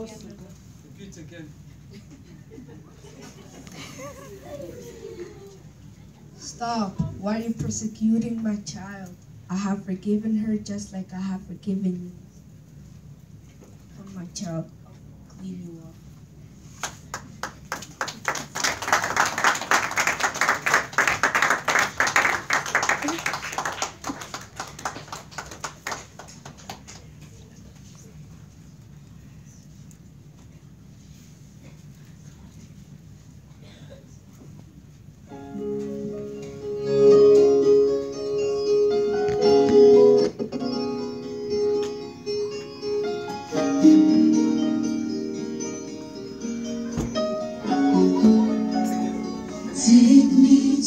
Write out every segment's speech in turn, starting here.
Repeat again. Stop. Why are you persecuting my child? I have forgiven her just like I have forgiven you. For my child, clean you up.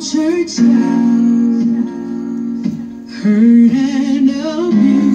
Church out, hurt and abused.